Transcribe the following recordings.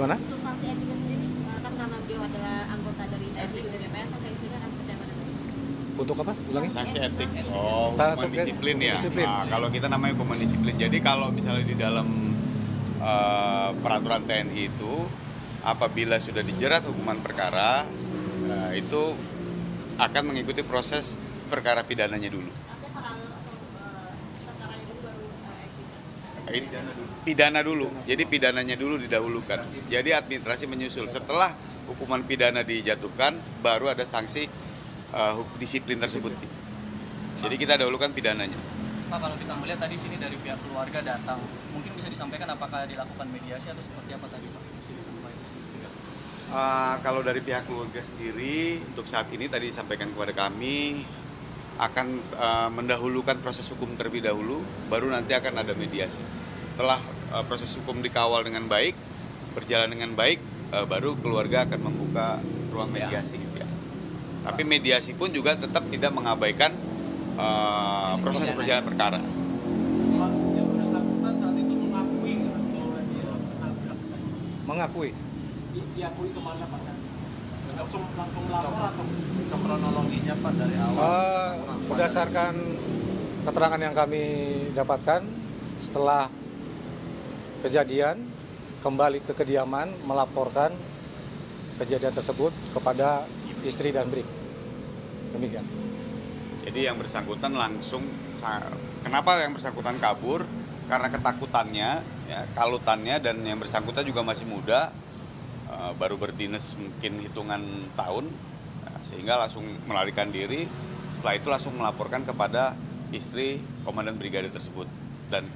Gimana? Untuk sanksi etiknya sendiri, eh, kan karena beliau adalah anggota dari TNI di DPR, sanksi etiknya akan seperti apa? Untuk apa? Ulangi. sanksi etik oh hukuman disiplin ya Disiplin. Nah, kalau kita namanya hukuman disiplin jadi kalau misalnya di dalam eh, peraturan TNI itu apabila sudah dijerat hukuman perkara eh, itu akan mengikuti proses perkara pidananya dulu Artinya paralel atau eh, perkaranya dulu baru eh, etiknya? Pidana dulu. Jadi pidananya dulu didahulukan. Jadi administrasi menyusul. Setelah hukuman pidana dijatuhkan baru ada sanksi huk- disiplin tersebut. Jadi kita dahulukan pidananya. Pak kalau kita melihat tadi sini dari pihak keluarga datang, mungkin bisa disampaikan apakah dilakukan mediasi atau seperti apa tadi Pak? Bisa disampaikan. Uh, kalau dari pihak keluarga sendiri untuk saat ini tadi disampaikan kepada kami akan uh, mendahulukan proses hukum terlebih dahulu, baru nanti akan ada mediasi. Setelah uh, proses hukum dikawal dengan baik, berjalan dengan baik, uh, baru keluarga akan membuka ruang mediasi. Ya. Tapi mediasi pun juga tetap tidak mengabaikan uh, proses perjalanan perkara. Pak, yang bersangkutan saat itu mengakui Diakui ke mana Pak? Langsung langsung melapor atau Untuk kronologinya Pak dari awal. Eh, berdasarkan keterangan yang kami dapatkan setelah kejadian kembali ke kediaman melaporkan kejadian tersebut kepada istri dan Brik. Demikian. Jadi yang bersangkutan langsung kenapa yang bersangkutan kabur? Karena ketakutannya, ya, kalutannya dan yang bersangkutan juga masih muda, baru berdinas mungkin hitungan tahun, ya, sehingga langsung melarikan diri. Setelah itu langsung melaporkan kepada istri komandan brigade tersebut dan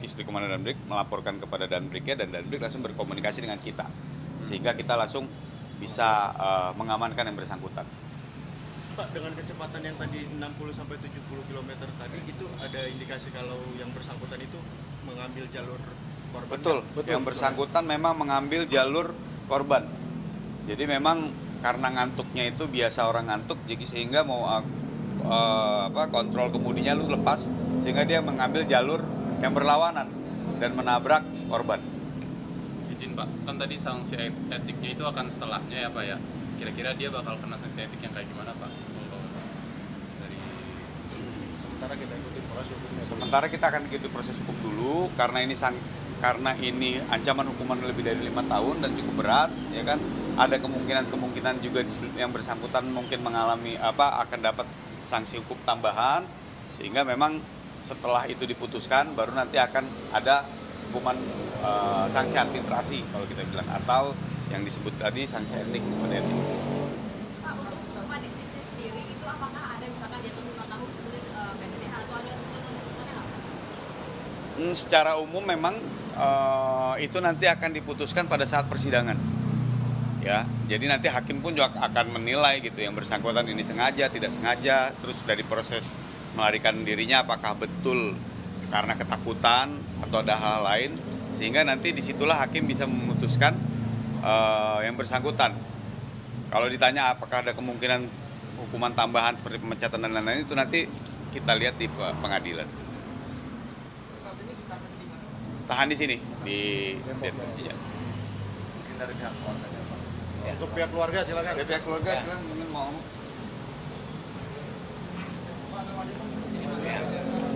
istri komandan Danbrik melaporkan kepada Danbriknya dan Danbrik langsung berkomunikasi dengan kita, sehingga kita langsung bisa eh, mengamankan yang bersangkutan. Pak, dengan kecepatan yang tadi 60 sampai 70 km tadi itu ada indikasi kalau yang bersangkutan itu mengambil jalur korban. Betul, Betul. yang bersangkutan memang mengambil jalur korban. Jadi memang karena ngantuknya itu biasa orang ngantuk, jadi sehingga mau uh, apa kontrol kemudinya lu lepas, sehingga dia mengambil jalur yang berlawanan dan menabrak korban. Izin Pak, kan tadi sanksi et- etiknya itu akan setelahnya ya Pak ya. Kira-kira dia bakal kena sanksi etik yang kayak gimana Pak? Dari Sementara kita ikuti proses hukum. Sementara kita akan ikuti proses hukum dulu karena ini sang karena ini ancaman hukuman lebih dari lima tahun dan cukup berat, ya kan? Ada kemungkinan-kemungkinan juga yang bersangkutan mungkin mengalami apa akan dapat sanksi hukum tambahan, sehingga memang setelah itu diputuskan baru nanti akan ada hukuman eh, sanksi administrasi kalau kita bilang atau yang disebut tadi sanksi etik kepada etik. Pak, untuk hukuman disiplin sendiri itu apakah ada misalkan di atas 5 tahun kemudian eh, PPDH atau ada nggak? Hmm, secara umum memang eh, itu nanti akan diputuskan pada saat persidangan. Ya, jadi nanti hakim pun juga akan menilai gitu yang bersangkutan ini sengaja, tidak sengaja, terus dari proses melarikan dirinya apakah betul karena ketakutan atau ada hal lain, sehingga nanti di situlah hakim bisa memutuskan eh, yang bersangkutan. Kalau ditanya apakah ada kemungkinan hukuman tambahan seperti pemecatan dan lain-lain itu nanti kita lihat di pe- pengadilan. Tahan di sini di Depok. Iya. Mungkin dari pihak keluarganya Pak. Untuk pihak keluarga silakan. Dari pihak keluarga silakan, mungkin mau.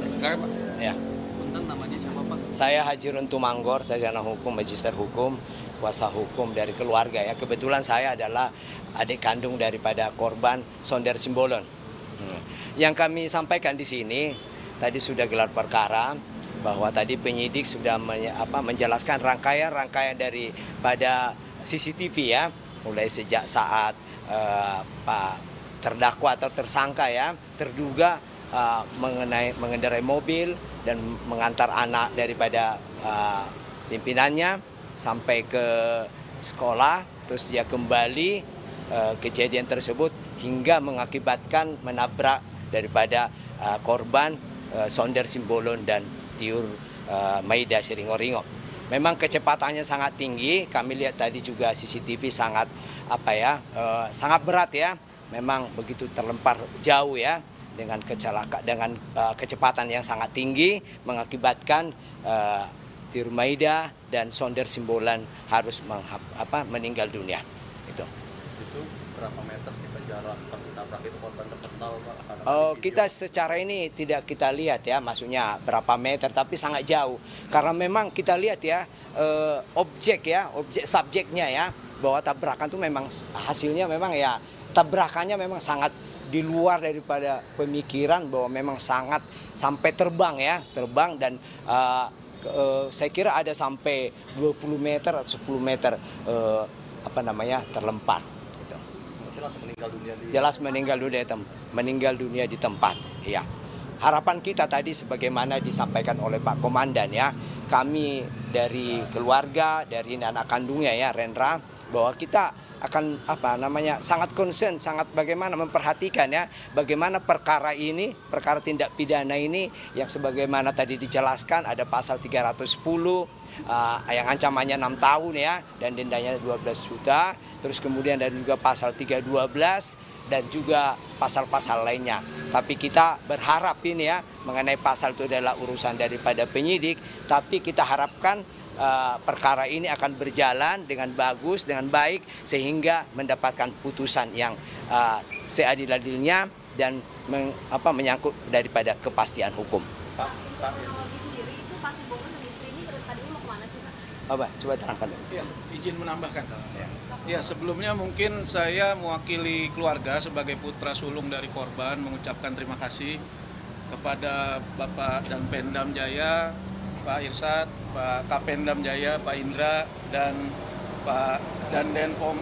Silakan Pak. Ya, Punten namanya siapa Pak? saya Haji Runtu Manggor, saya sarjana hukum, magister hukum, kuasa hukum dari keluarga ya. Kebetulan saya adalah adik kandung daripada korban Sonder Simbolon. Hmm. Yang kami sampaikan di sini tadi sudah gelar perkara bahwa tadi penyidik sudah menye- apa, menjelaskan rangkaian-rangkaian daripada CCTV ya, mulai sejak saat eh, Pak terdakwa atau tersangka ya terduga uh, mengenai mengendarai mobil dan mengantar anak daripada uh, pimpinannya sampai ke sekolah. Terus dia kembali uh, kejadian tersebut hingga mengakibatkan menabrak daripada uh, korban uh, Sonder Simbolon dan Tiur uh, Maida Siringoringo. Memang kecepatannya sangat tinggi. Kami lihat tadi juga CCTV sangat apa ya, eh, sangat berat ya. Memang begitu terlempar jauh ya dengan kecelaka dengan eh, kecepatan yang sangat tinggi mengakibatkan eh, Tirmaida dan Sonder Simbolan harus menghap- apa, meninggal dunia. Itu. Itu berapa meter sih Pak jarak pas ditabrak itu korban terpental Pak? Karena Oh, kita secara ini tidak kita lihat ya, maksudnya berapa meter, tapi sangat jauh. Karena memang kita lihat ya, eh, objek ya, objek subjeknya ya, bahwa tabrakan itu memang hasilnya memang ya, tabrakannya memang sangat di luar daripada pemikiran bahwa memang sangat sampai terbang ya, terbang dan ke- eh, saya kira ada sampai 20 meter atau 10 meter eh, apa namanya terlempar. Gitu Mungkin langsung meninggal dunia di jelas meninggal dunia tem- meninggal dunia di tempat. Iya. Harapan kita tadi sebagaimana disampaikan oleh Pak Komandan ya, kami dari keluarga, dari anak kandungnya ya Rendra bahwa kita akan apa namanya sangat concern, sangat bagaimana memperhatikan ya bagaimana perkara ini, perkara tindak pidana ini yang sebagaimana tadi dijelaskan ada pasal 310 uh, yang ancamannya 6 tahun ya dan dendanya 12 juta. Terus kemudian ada juga pasal 312 dan juga pasal-pasal lainnya. Tapi kita berharap ini ya mengenai pasal itu adalah urusan daripada penyidik tapi kita harapkan uh, perkara ini akan berjalan dengan bagus dengan baik sehingga mendapatkan putusan yang uh, seadil-adilnya dan meng- apa, menyangkut daripada kepastian hukum. Pak? Apa? Coba terangkan. Ya, izin menambahkan. Ya, sebelumnya mungkin saya mewakili keluarga sebagai putra sulung dari korban mengucapkan terima kasih kepada Bapak dan Pendam Jaya, Pak Irsad, Pak Kapendam Jaya, Pak Indra dan Pak dan Denpom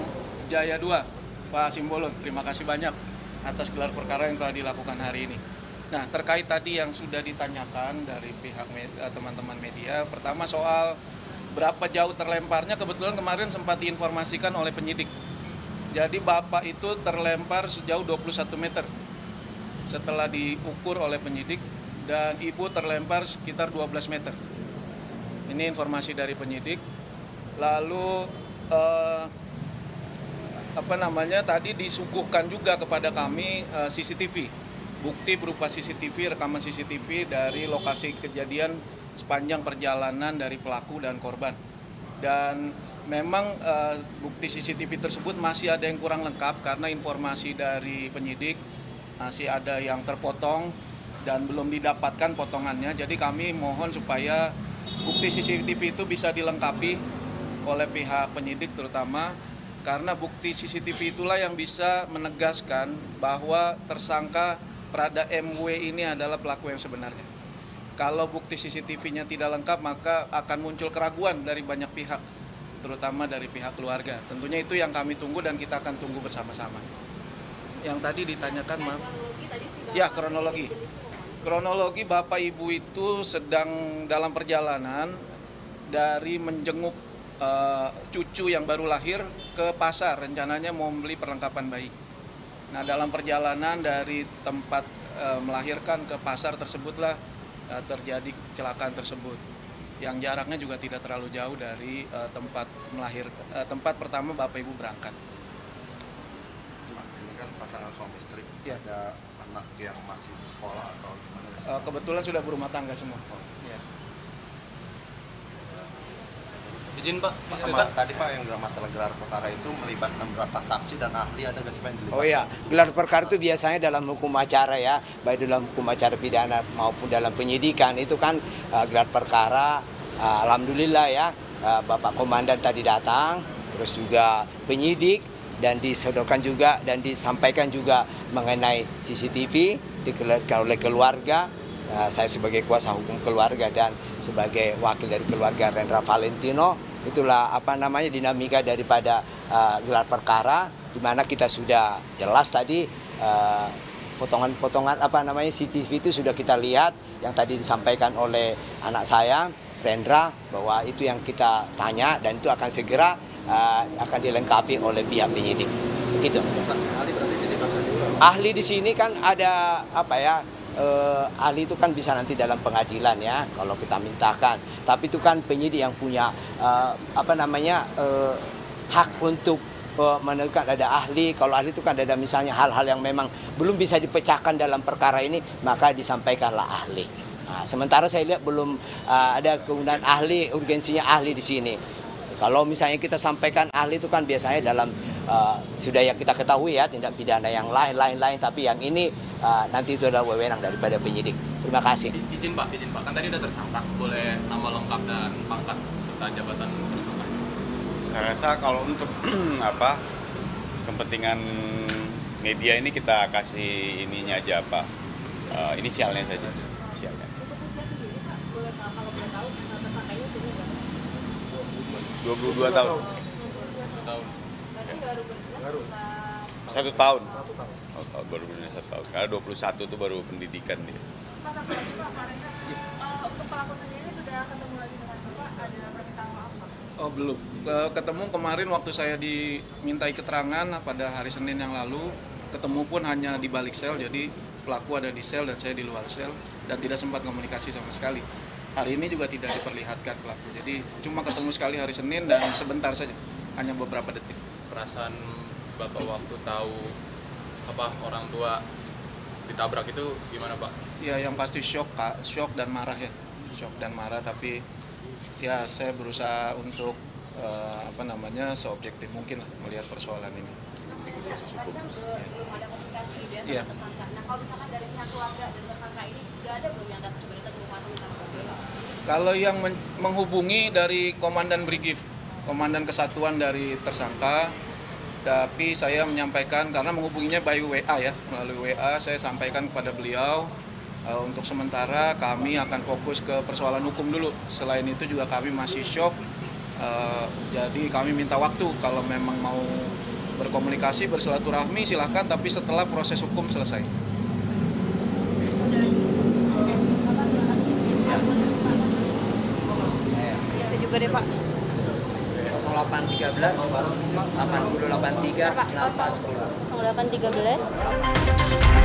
Jaya 2, Pak Simbolon. Terima kasih banyak atas gelar perkara yang telah dilakukan hari ini. Nah, terkait tadi yang sudah ditanyakan dari pihak eh, teman-teman media, pertama soal berapa jauh terlemparnya kebetulan kemarin sempat diinformasikan oleh penyidik. Jadi bapak itu terlempar sejauh 21 meter setelah diukur oleh penyidik dan ibu terlempar sekitar 12 meter. Ini informasi dari penyidik. Lalu eh, apa namanya tadi disuguhkan juga kepada kami eh, CCTV bukti berupa CCTV rekaman CCTV dari lokasi kejadian sepanjang perjalanan dari pelaku dan korban. Dan memang eh, bukti CCTV tersebut masih ada yang kurang lengkap karena informasi dari penyidik masih ada yang terpotong dan belum didapatkan potongannya. Jadi kami mohon supaya bukti CCTV itu bisa dilengkapi oleh pihak penyidik terutama karena bukti CCTV itulah yang bisa menegaskan bahwa tersangka Prada MW ini adalah pelaku yang sebenarnya. Kalau bukti CCTV-nya tidak lengkap maka akan muncul keraguan dari banyak pihak, terutama dari pihak keluarga. Tentunya itu yang kami tunggu dan kita akan tunggu bersama-sama. Yang tadi ditanyakan maaf. Kronologi tadi Bapak. Ya, kronologi. Kronologi Bapak Ibu itu sedang dalam perjalanan dari menjenguk eh, cucu yang baru lahir ke pasar. Rencananya mau beli perlengkapan bayi. Nah, dalam perjalanan dari tempat eh, melahirkan ke pasar tersebutlah eh, terjadi kecelakaan tersebut. Yang jaraknya juga tidak terlalu jauh dari eh, tempat melahir eh, tempat pertama Bapak Ibu berangkat. Ini kan pasangan suami istri. Ya. Ada anak yang masih sekolah atau gimana? Eh, kebetulan sudah berumah tangga semua. Ya. Izin Pak, Pak, kita kema- tadi Pak yang dalam masalah gelar perkara itu melibatkan berapa saksi dan ahli ada nggak sih Pak yang dilibatkan? Oh iya, gelar perkara itu biasanya dalam hukum acara ya, baik dalam hukum acara pidana maupun dalam penyidikan itu kan uh, gelar perkara. uh, Alhamdulillah ya, uh, Bapak Komandan tadi datang, terus juga penyidik dan disodorkan juga dan disampaikan juga mengenai CCTV dikeluarkan oleh keluarga. Uh, saya sebagai kuasa hukum keluarga dan sebagai wakil dari keluarga Rendra Valentino itulah apa namanya dinamika daripada uh, gelar perkara di mana kita sudah jelas tadi uh, potongan-potongan apa namanya CCTV itu sudah kita lihat yang tadi disampaikan oleh anak saya Rendra bahwa itu yang kita tanya dan itu akan segera uh, akan dilengkapi oleh pihak penyidik begitu. Ahli di sini kan ada apa ya eh, ahli itu kan bisa nanti dalam pengadilan ya kalau kita mintakan. Tapi itu kan penyidik yang punya eh, apa namanya eh, hak untuk eh, menentukan ada ahli. Kalau ahli itu kan ada misalnya hal-hal yang memang belum bisa dipecahkan dalam perkara ini maka disampaikanlah ahli. Nah, sementara saya lihat belum uh, ada kegunaan ahli, urgensinya ahli di sini. Kalau misalnya kita sampaikan ahli itu kan biasanya dalam uh, sudah yang kita ketahui ya tindak pidana yang lain lain lain tapi yang ini uh, nanti itu adalah wewenang daripada penyidik. Terima kasih. I- izin pak izin pak kan tadi udah tersangka boleh nama lengkap dan pangkat serta jabatan tersangka Saya rasa kalau untuk apa kepentingan media ini kita kasih ininya aja Pak. Eh, inisialnya saja. Inisialnya. Untuk usia sendiri Pak, boleh tahu kalau boleh tahu uh, tersangkanya usianya berapa? 22 tahun. Baru sekitar Satu tahun. Satu tahun. Oh, tahun baru benar satu tahun. Karena 21 itu baru pendidikan dia. Satu lagi Pak, kemarin kan uh, untuk pelaku sendiri sudah ketemu lagi dengan Bapak, ada permintaan maaf Pak? Oh belum. Ke- Ketemu kemarin waktu saya dimintai keterangan pada hari Senin yang lalu, ketemu pun hanya di balik sel, jadi pelaku ada di sel dan saya di luar sel dan tidak sempat komunikasi sama sekali. Hari ini juga tidak diperlihatkan pelaku, jadi cuma ketemu sekali hari Senin dan sebentar saja, hanya beberapa detik. Perasaan bapak waktu tahu apa orang tua ditabrak itu gimana pak Ya yang pasti shock kak, shock dan marah ya, shock dan marah. Tapi ya saya berusaha untuk eh, apa namanya seobjektif mungkin lah melihat persoalan ini. Tadi kan belum, belum ada komunikasi ya sama Iya. tersangka. Nah kalau misalkan dari pihak keluarga dan tersangka ini udah ada belum yang datang coba? Kalau yang men- menghubungi dari Komandan Brigif, Komandan Kesatuan dari tersangka, tapi saya menyampaikan karena menghubunginya by WA ya, melalui WA saya sampaikan kepada beliau eh, untuk sementara kami akan fokus ke persoalan hukum dulu. Selain itu juga kami masih shock, eh, jadi kami minta waktu kalau memang mau berkomunikasi bersilaturahmi silahkan, tapi setelah proses hukum selesai. Bisa juga deh Pak. 0813 8083 Pak, 6410. 0813